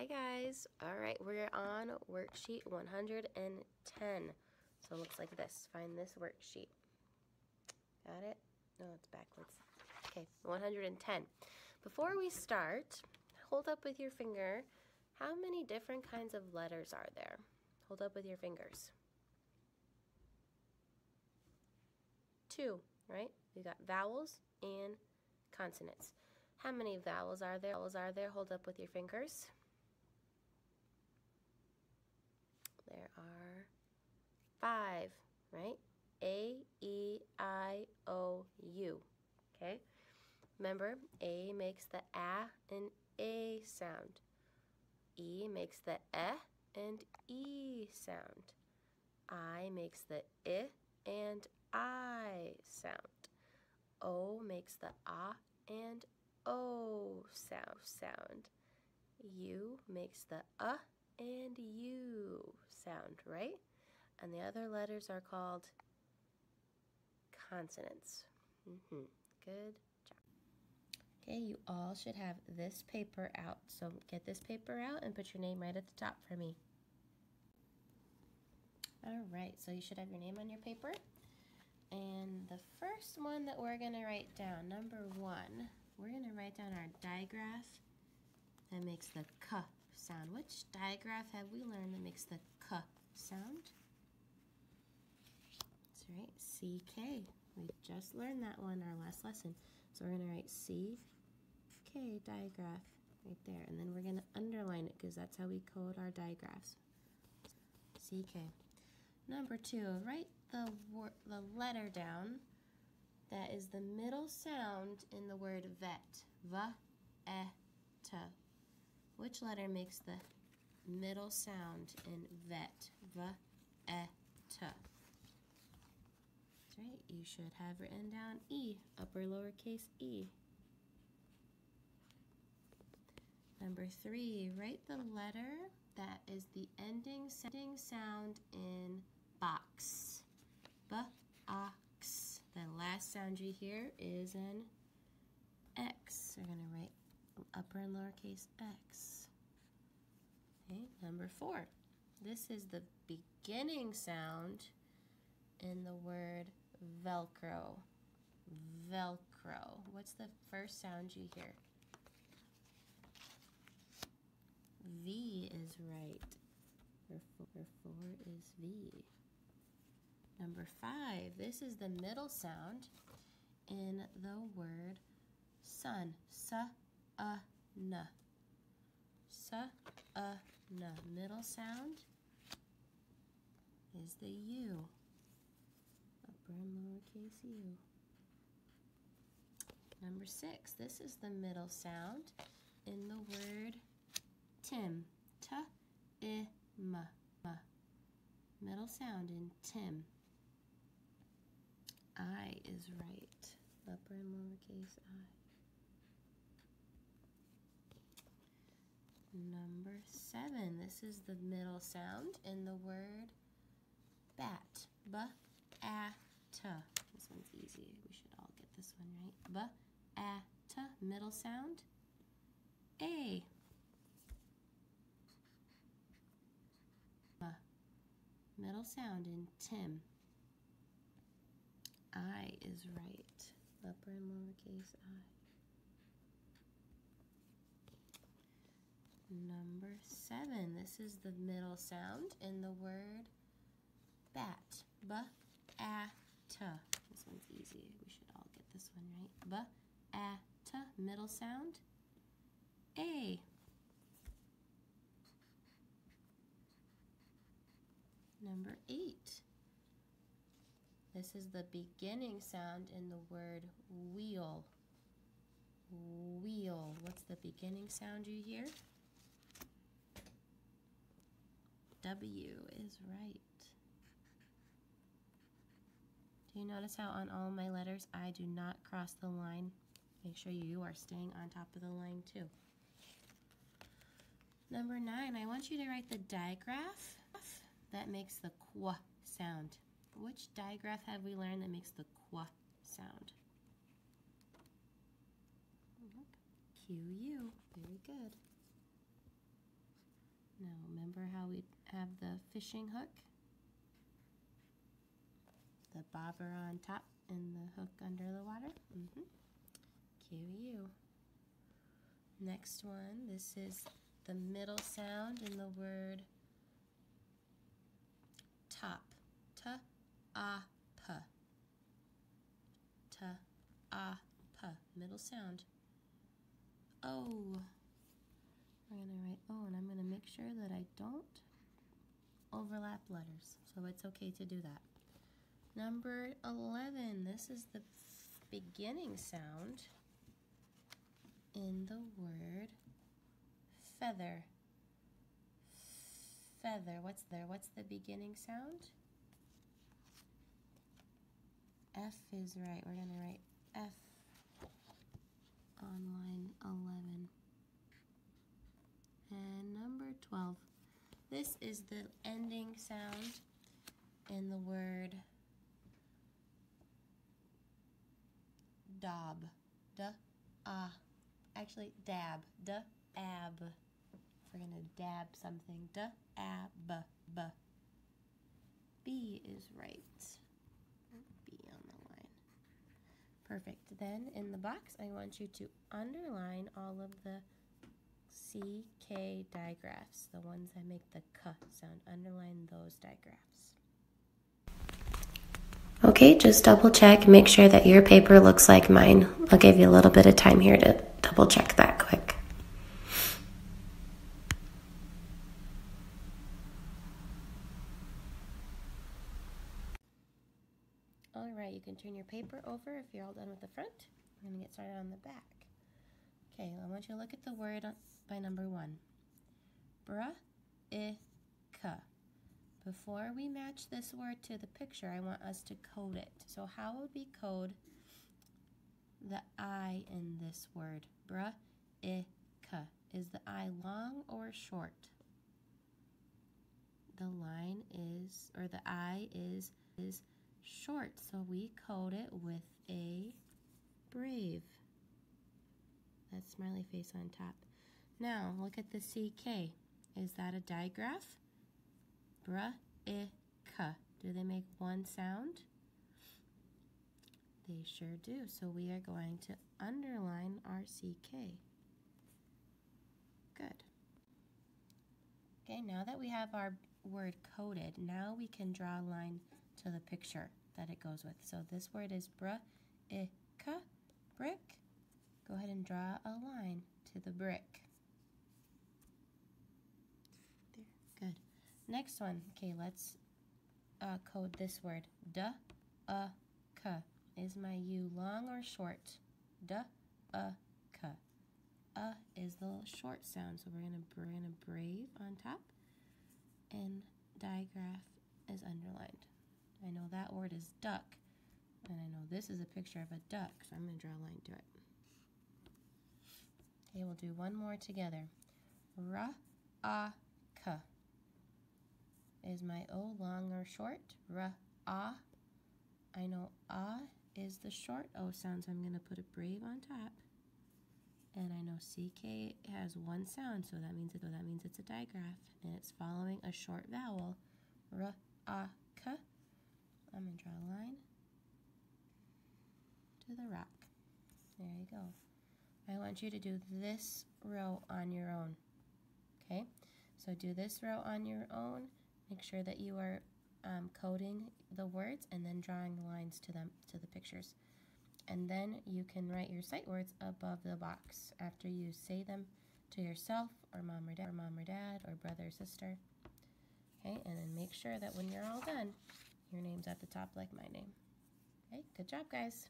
Hi guys. All right, we're on worksheet 110. So it looks like this. Find this worksheet. Got it? No, it's backwards. Okay, 110. Before we start, hold up with your finger. How many different kinds of letters are there? Hold up with your fingers. Two, right? We got vowels and consonants. How many vowels are there? Vowels are there? Hold up with your fingers. There are five, right? A, E, I, O, U. Okay? Remember, A makes the A and A sound. E makes the E and E sound. I makes the I and I sound. O makes the A and O sound. sound. U makes the uh and U sound, right? And the other letters are called consonants. Mm -hmm. Good job. Okay, you all should have this paper out. So get this paper out and put your name right at the top for me. All right, so you should have your name on your paper. And the first one that we're gonna write down, number one, we're gonna write down our digraph that makes the k sound. Which digraph have we learned that makes the k sound? That's right, CK. We just learned that one our last lesson. So we're gonna write CK digraph right there. And then we're gonna underline it because that's how we code our digraphs. CK. Number two, write the, the letter down that is the middle sound in the word vet. V, e, t. Which letter makes the middle sound in vet? V, e, t. That's right. You should have written down E, upper lowercase e. Number three, write the letter that is the ending sound in box. B, ox. The last sound you hear is an X. We're going to write upper and lowercase x. Okay, number four. This is the beginning sound in the word Velcro. Velcro. What's the first sound you hear? V is right. Or four, four is V. Number five, this is the middle sound in the word sun. Sa a n. Sa a n. Middle sound is the U. Upper and lowercase u. Number six, this is the middle sound in the word Tim. T, I, m. Middle sound in Tim. I is right. Upper and lowercase i. Number seven, this is the middle sound in the word bat. B, a, t. This one's easy. We should all get this one right. B, a, t. Middle sound. A. Middle sound in Tim. I is right. Upper and lowercase i. Number seven, this is the middle sound in the word bat. B, a, t. This one's easy. We should all get this one right. B, a, t. Middle sound. A. Number eight. This is the beginning sound in the word wheel. Wheel. What's the beginning sound you hear? W is right. Do you notice how on all my letters I do not cross the line? Make sure you are staying on top of the line too. Number nine, I want you to write the digraph that makes the qu sound. Which digraph have we learned that makes the qu sound? Q-U, very good. Now, remember how we have the fishing hook? The bobber on top and the hook under the water? Mm-hmm. Cue you. Next one, this is the middle sound in the word top. Ta, ah, pa. Ta, ah. Middle sound. Oh. We're going to write oh, and I'm going to make sure that I don't overlap letters. So it's okay to do that. Number 11. This is the beginning sound in the word feather. Feather. What's there? What's the beginning sound? F is right. We're going to write F on line 11. And number 12. This is the ending sound in the word dob. Duh, ah. Actually, dab. Duh, ab. If we're going to dab something. Duh, ab, b. B is right. B on the line. Perfect. Then in the box, I want you to underline all of the Digraphs, the ones that make the K sound. Underline those digraphs. Okay, just double check, make sure that your paper looks like mine. I'll give you a little bit of time here to double check that quick. All right, you can turn your paper over if you're all done with the front. I'm going to get started on the back. Okay, I want you to look at the word by number one. Bra, i, ka. Before we match this word to the picture, I want us to code it. So how would we code the I in this word? Bra, i, ka. Is the I long or short? The line is, or the I is, is short. So we code it with a breve. That smiley face on top. Now, look at the CK. Is that a digraph? Bra, i, ka. Do they make one sound? They sure do. So we are going to underline our CK. Good. Okay, now that we have our word coded, now we can draw a line to the picture that it goes with. So this word is bra, i, ka, brick. Go ahead and draw a line to the brick. Next one. Okay, let's uh, code this word. Duh, uh, ka. Is my U long or short? Duh, uh, ka. Uh is the short sound, so we're gonna we're gonna breve on top, and digraph is underlined. I know that word is duck, and I know this is a picture of a duck, so I'm gonna draw a line to it. Okay, we'll do one more together. Ra, ah, ka. Is my O long or short? R, ah. I know ah is the short O sound, so I'm going to put a breve on top. And I know CK has one sound, so that means it, that means it's a digraph, and it's following a short vowel. R, ah, k. I'm going to draw a line to the rock. There you go. I want you to do this row on your own. Okay? So do this row on your own Make sure that you are um, coding the words and then drawing lines to them to the pictures. And then you can write your sight words above the box after you say them to yourself or mom or dad or mom or dad or brother or sister. Okay, and then make sure that when you're all done, your name's at the top like my name. Okay, good job guys.